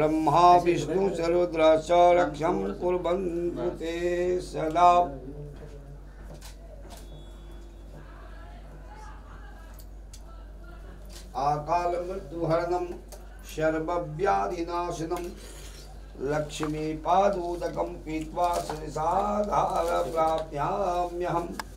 ब्रह्मा विष्णु सरुद्र च रक्षं कुर्वन्तु ते सदा। आकालमृत्युहरणं सर्वव्याधिनाशनं लक्ष्मीपादोदकं पीत्वा श्रीसाधारप्राप्याम्यहम्।